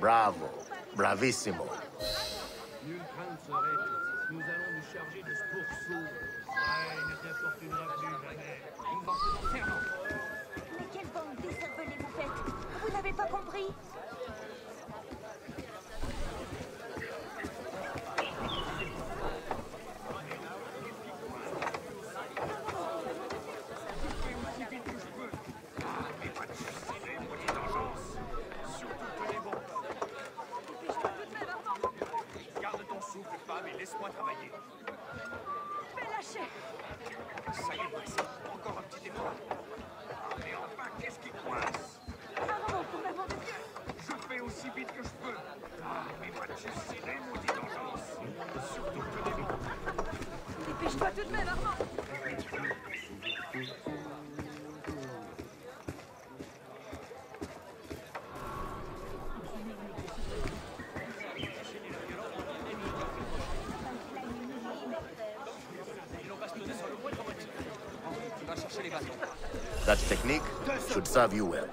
Bravo. Bravissimo. Nulle crainte serait. Nous allons nous charger de ce pourceau. Ouais, il ne t'importunera plus jamais. En faisons serment. Mais quelle bande décervelée vous faites Vous n'avez pas compris That technique should serve you well.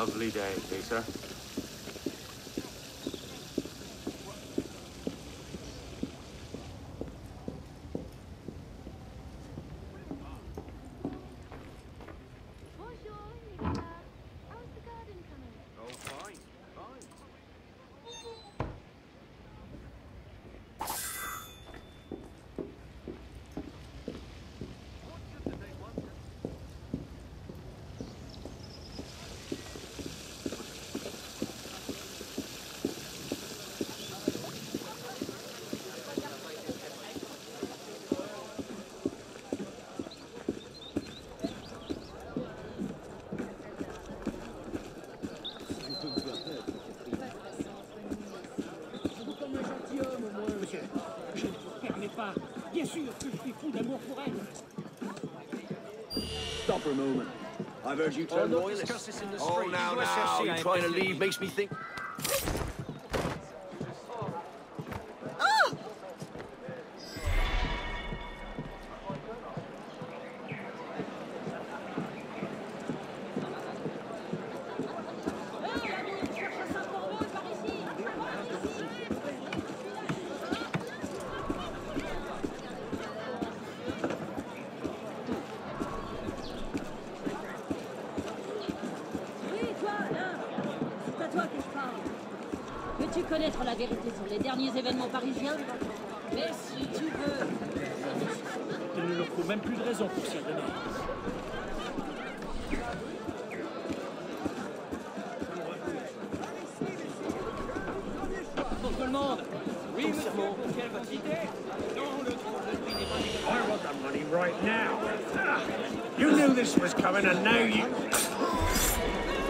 Lovely day, Peter. Gentilhomme. Monsieur, je ne vous permets pas. Bien sûr que je suis fou d'amour pour elle. Stop for a moment. I've heard you turn royalist. Oh, oh now, now, You're trying to leave makes me think... Connaître la vérité sur les derniers événements parisiens Mais si tu veux. Il ne leur faut même plus de raison pour s'y adonner. Pour tout le monde Oui, monsieur, quelle votre idée? Non, le right now. You knew this was coming, and now you.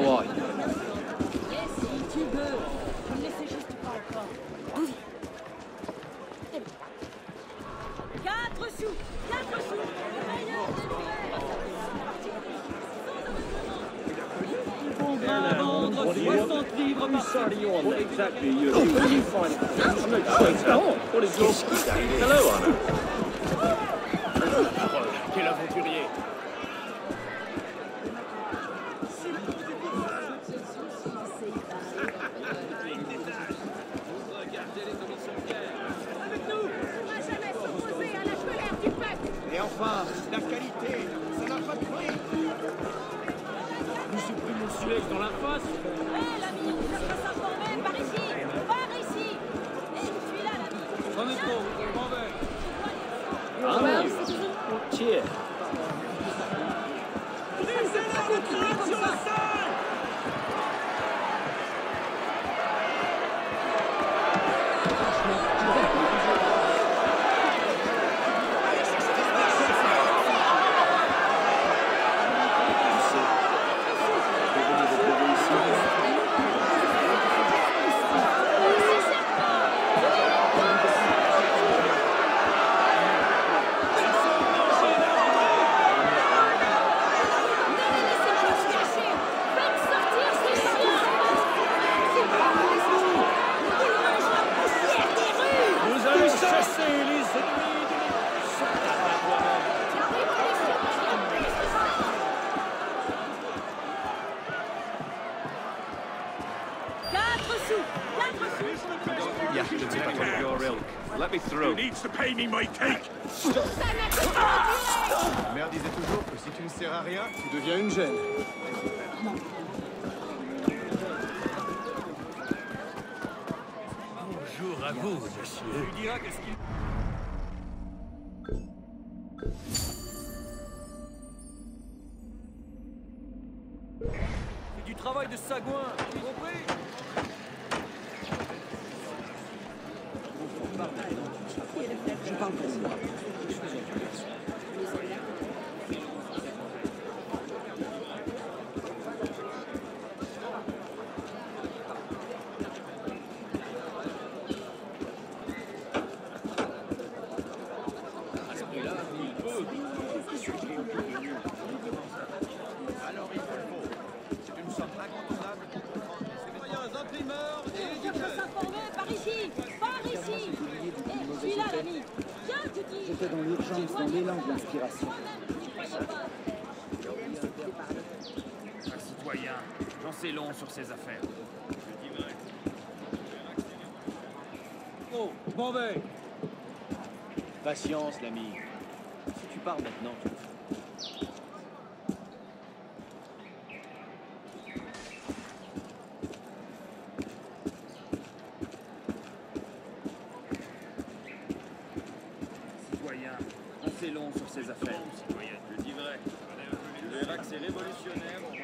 your... Hello, Arno. Quel aventurier to pay me my cake pas Mère disait toujours que si tu ne sers à rien, tu deviens une gêne. Bonjour à vous, monsieur. Tu diras qu'est-ce qu'il... C'est du travail de sagouin, tu compris? Je dans l'urgence, dans l'élan de l'inspiration. Un citoyen, j'en sais long sur ces affaires. Oh, je m'en vais. Patience, l'ami. Si tu pars maintenant, tu... Citoyen, j'en sais long sur ces affaires. Je dis vrai. Tu verras c'est révolutionnaire.